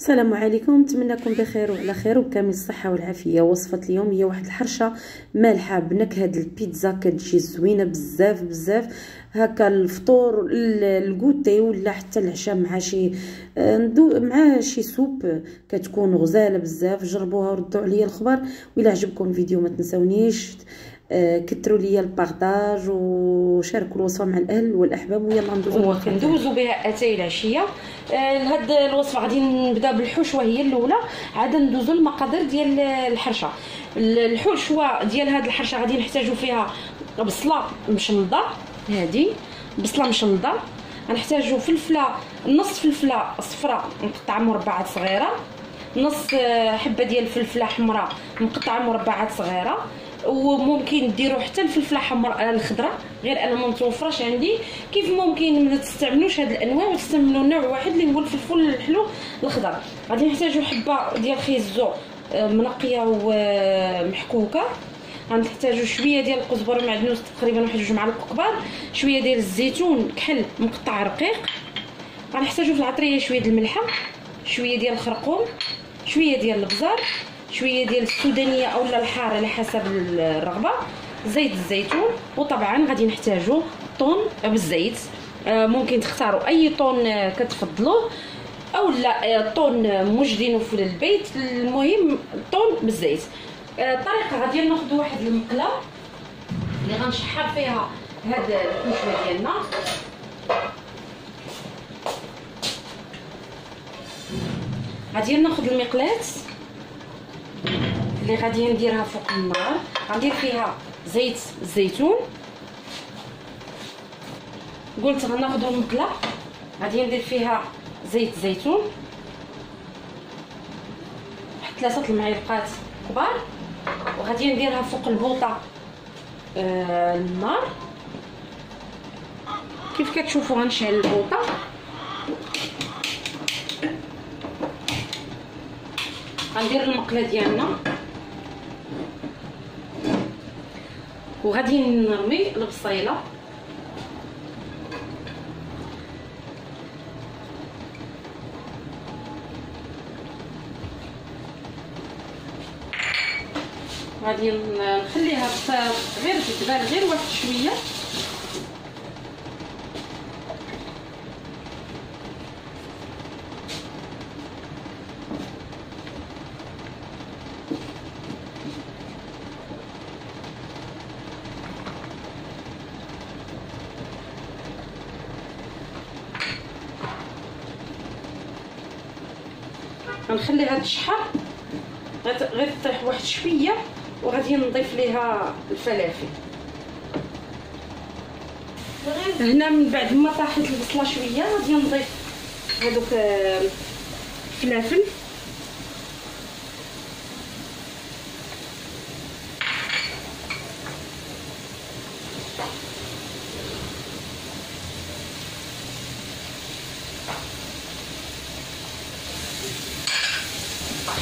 السلام عليكم. نتمنىكم بخير وعلى خير وبكامل الصحة والعافية. وصفة اليوم هي واحد الحرشة مالحة بنكهة البيتزا. كتجي زوينة بزاف بزاف. هكا الفطور ال goûter ولا حتى العشاء مع شي مع شي soupe. كتكون غزالة بزاف. جربوها وردوا عليا الخبر. وإلا عجبكم الفيديو ما تنسونيش آه، كثروا لي ال partage وشاركوا الوصفة مع الأهل والأحباب. ويلا ندوزو. كندوزو بها أتاي العشية. آه، لهاد الوصفة غادي نبدأ بالحشوه هي الأولى. عاد ندوزو المقادير ديال الحرشة. الحشوه ديال هاد الحرشة غادي نحتاجو فيها بصلة مشنضه هادي. بصلة مشنضه غنحتاجو فلفلة نص فلفلة صفراء مقطعة مربعات صغيرة. نص آه، حبة ديال الفلفله حمراء مقطعة مربعات صغيرة. وممكن ديروا حتى الفلفله حمراء الخضراء غير أنا ما متوفرش عندي. كيف ممكن ما تستعملوش هاد الأنواع وتستعملوا نوع واحد اللي هو الفلفل الحلو الخضر غادي نحتاجوا حبة ديال خيزو آه، منقية ومحكوكة. غنحتاجوا شوية ديال القزبر ومعدنوس تقريبا واحد جوج معالق كبار شوية ديال الزيتون كحل مقطع رقيق. غنحتاجوا في العطرية شوية ديال الملحة شوية ديال الخرقوم شوية ديال البزار. شوية ديال السودانية اولا الحار على حسب الرغبة. زيت الزيتون وطبعا غادي نحتاجو طون بالزيت. آه، ممكن تختاروا أي طون آه، كتفضلوه أو لا آه، طون موجدينه في البيت. المهم طون بالزيت. الطريقة غادي ناخذ واحد المقلة اللي غنشحر فيها هاد الحشوه ديالنا. غادي ناخذ المقلات. اللي غادي نديرها فوق النار. غندير فيها زيت الزيتون قلت غناخذ المقله غادي ندير فيها زيت زيتون. واحد ثلاثة المعالق كبار. وغادي نديرها فوق البوطة آه النار كيف كتشوفوا غنشعل البوطة. غندير المقلة ديالنا. وغادي نرمي البصيلة. غادي نخليها غير تدبال غير واحد شوية. غنخليها تشحر غير تطيح واحد شوية وغادي نضيف ليها الفلافل. هنا من بعد ما طاحت البصلة شوية غادي نضيف هذوك الفلافل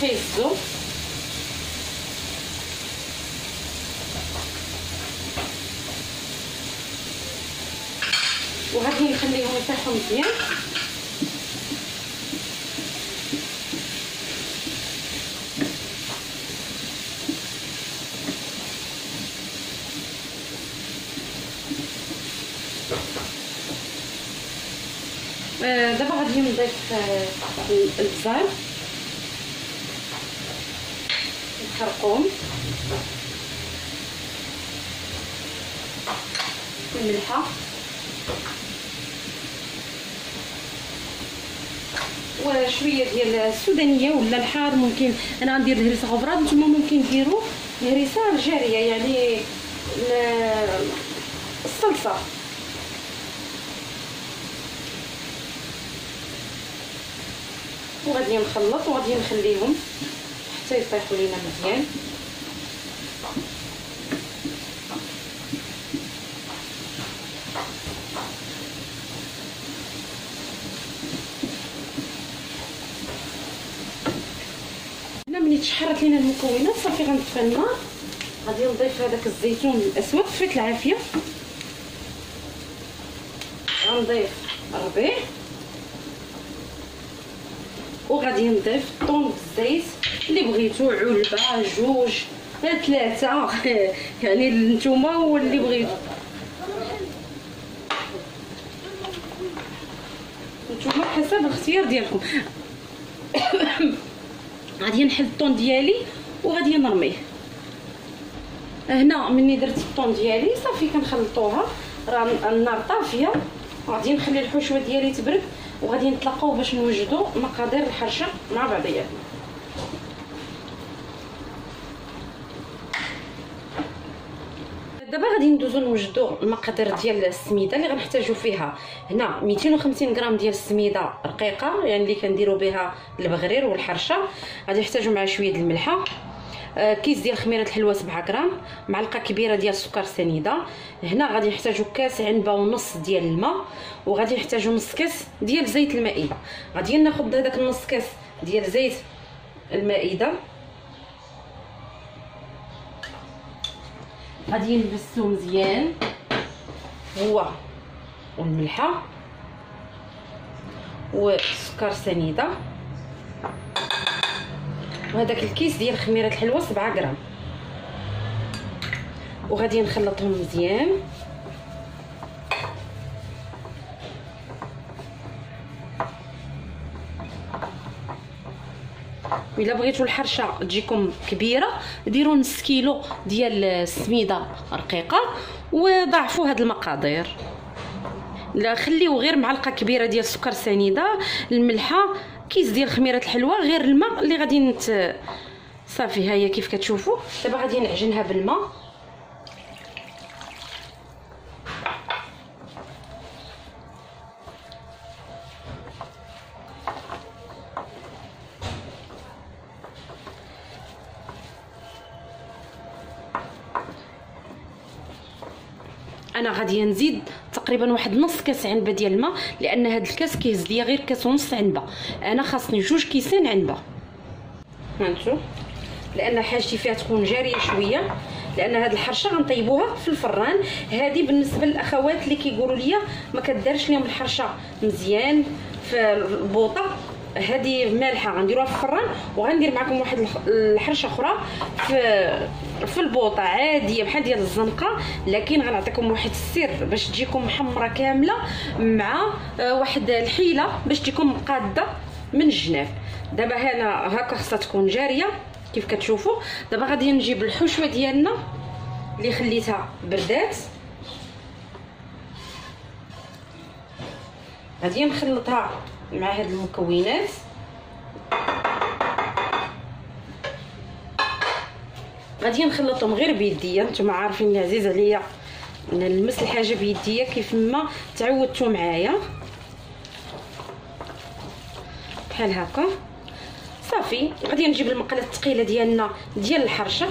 خيزو وغادي نخليهم يطيحوا مزيان. آه، دابا غادي نضيف البزار الخرقوم الملحة. وشوية ديال السودانية ولا الحار ممكن أنا غندير الهريسة غفرات نتوما ممكن ديروا الهريسة الجارية يعني الصلصة. وغادي نخلط وغادي نخليهم حتى يطيحوا لينا مزيان. ملي تشحرت لينا المكونات صافي غنطفي النار غادي نضيف هذاك الزيتون الأسود طفيت العافية. غنضيف الربيع وغادي نضيف طون بالزيت اللي بغيتو علبة جوج ثلاثة. يعني نتوما واللي بغيتو. نتوما حسب الاختيار ديالكم. غادي نحل الطون ديالي وغادي نرميه. هنا مني درت الطون ديالي صافي كنخلطوها. راه النار طافية. غادي نخلي الحشوة ديالي تبرد وغادي نتلاقاو باش نوجدوا مقادير الحرشة مع بعضياتنا. دابا غادي ندوزو نوجدو المقادير ديال السميده اللي غنحتاجو فيها. هنا 250 غرام ديال السميده رقيقة يعني اللي كنديرو بها البغرير والحرشة. غادي نحتاجو مع شوية د الملحة. آه، كيس ديال خميرة الحلوى 7 غرام معلقة كبيرة ديال السكر سنيدة. هنا غادي نحتاجو كاس عنبة ونص ديال الماء وغادي نحتاجو نص كاس ديال زيت المائدة. غادي ناخذ هذاك النص كاس ديال زيت المائدة. غادي نلبسو مزيان. هو والملحة والسكر سنيدة. وهذاك الكيس ديال خميرة الحلوى 7 غرام. وغادي نخلطهم مزيان. الا بغيتوا الحرشة تجيكم كبيرة ديروا نص كيلو ديال السميدة رقيقة وضاعفوا هاد المقادير. لا خليو غير معلقة كبيرة ديال السكر سنيدة الملحة كيس ديال خميرة الحلوى غير الماء اللي غادي نت صافي ها هي كيف كتشوفوا دابا غادي نعجنها بالماء. أنا غادي نزيد تقريبا واحد نص كاس عنبة ديال الماء لأن هاد الكاس كيهز ليا غير كاس ونص عنبة. أنا خاصني جوج كيسان عنبة. هانتو؟ لأن حاجتي فيها تكون جارية شوية. لأن هاد الحرشة غنطيبوها في الفران. هذه بالنسبة للأخوات اللي كيقولوا لي ما كدارش لهم الحرشة مزيان في البوطة. هذه مالحة غنديروها في الفران وغندير معكم واحد الحرشة أخرى في في البوطة عادية بحال ديال الزنقة لكن غنعطيكم واحد السر باش تجيكم محمره كاملة مع آه، واحد الحيلة باش تجيكم قادة من الجناب. دابا هنا هكا خصها تكون جارية كيف كتشوفوا. دابا غادي نجيب الحشوة ديالنا اللي خليتها بردات. غادي نخلطها مع هاد المكونات. غادي نخلطهم غير بيديا نتوما عارفين عزيز عليا نلمس الحاجة بيديا كيف ما تعودتوا معايا. بحال هكا. صافي غادي نجيب المقلة الثقيلة ديالنا ديال الحرشة.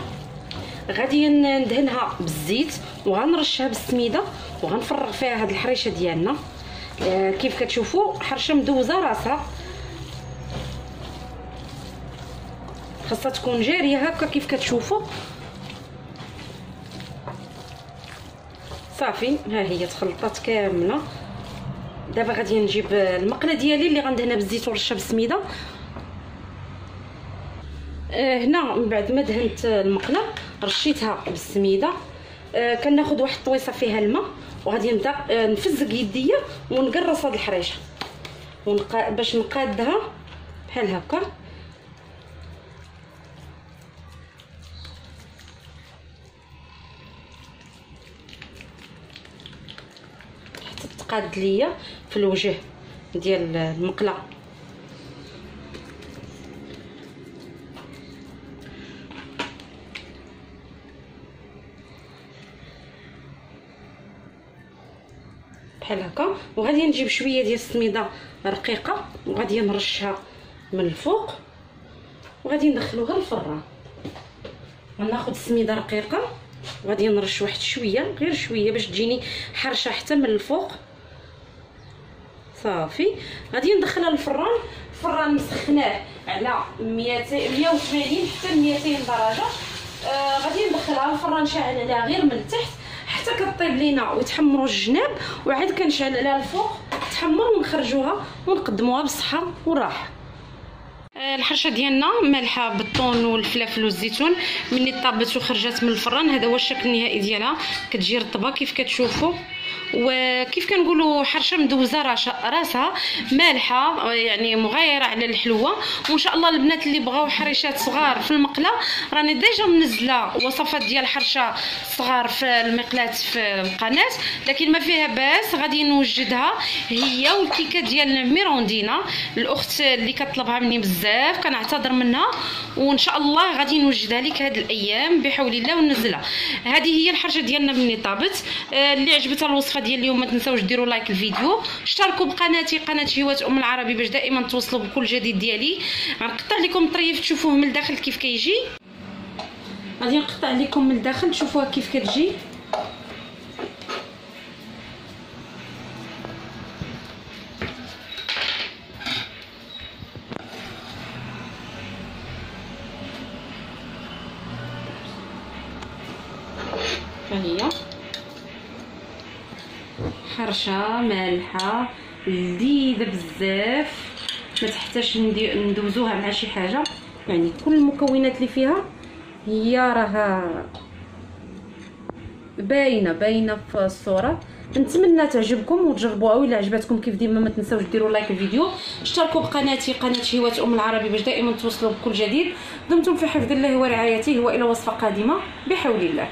غادي ندهنها بالزيت وغنرشها بالسميدة وغنفرغ فيها هاد الحريشة ديالنا. آه، كيف كتشوفوا حرشة مدوزة راسها. خاصها تكون جارية هكا كيف كتشوفوا صافي ها هي تخلطات كاملة. دابا غادي نجيب المقلة ديالي اللي غندهنها بالزيت ورشه بالسميده آه هنا من بعد ما دهنت المقلة رشيتها بالسميدة. آه كناخذ واحد الطويصة فيها الماء وغادي نبدأ آه نفزق يديا ونقرص هاد الحريشة. ونق... باش نقادها بحال هكا. تقاد ليا في الوجه ديال المقله بحال هكا. وغادي نجيب شوية ديال السميده رقيقة وغادي نرشها من الفوق وغادي ندخلوها للفران غناخذ السميده رقيقة وغادي نرش واحد شوية غير شوية باش تجيني حرشة حتى من الفوق. صافي. غادي ندخلها للفران الفران. مسخناه على 200 180 حتى 200 درجة. آه غادي ندخلها. الفران شاعل عليها غير من التحت حتى كطيب لينا ويتحمروا الجناب. وعاد كنشعل عليها الفوق تحمر ونخرجوها ونقدموها بالصحه والراحه آه، الحرشة ديالنا مالحة بالطون والفلافل والزيتون. مني طابت وخرجت من الفران هذا هو الشكل النهائي ديالها. كتجي رطبة كيف كتشوفوا. وكيف كنقولوا حرشة مدوزه راسها مالحة يعني مغايرة على الحلوة. وإن شاء الله البنات اللي بغاو حريشات صغار في المقلة راني déjà منزلة وصفات ديال حرشة صغار في المقلاه في القناة. لكن ما فيها باس غادي نوجدها هي والكيكة ديال ميروندينا الأخت اللي كطلبها مني بزاف كنعتذر منها. وإن شاء الله غادي نوجدها لك هاد الأيام بحول الله وننزلها هذه هي الحرشة ديالنا مني طابت آه، اللي عجبتها الوصفة ديال اليوم ما تنساوش ديروا like الفيديو اشتركوا بقناتي قناة هوات أم العربي باش دائما توصلوا بكل جديد ديالي. غنقطع لكم الطريف تشوفوه من الداخل كيف كيجي. غادي نقطع لكم من الداخل تشوفوها كيف كتجي. حرشة مالحة لذيذه بزاف. ما تحتاجش ندوزوها مع شي حاجة. يعني كل المكونات اللي فيها هي راها باينة باينة في الصورة. نتمنى تعجبكم وتجربوها وإلا عجبتكم كيف ديما ما تنساوش ديروا لايك الفيديو. اشتركوا بقناتي قناه هوات أم العربي باش دائما توصلوا بكل جديد. دمتم في حفظ الله ورعايته وإلى وصفة قادمة بحول الله.